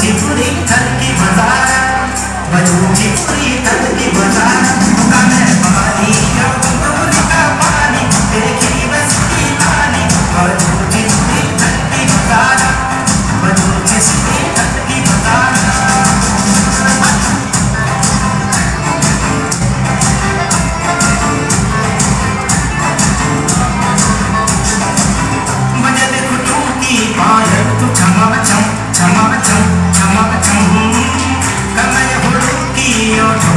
你知。your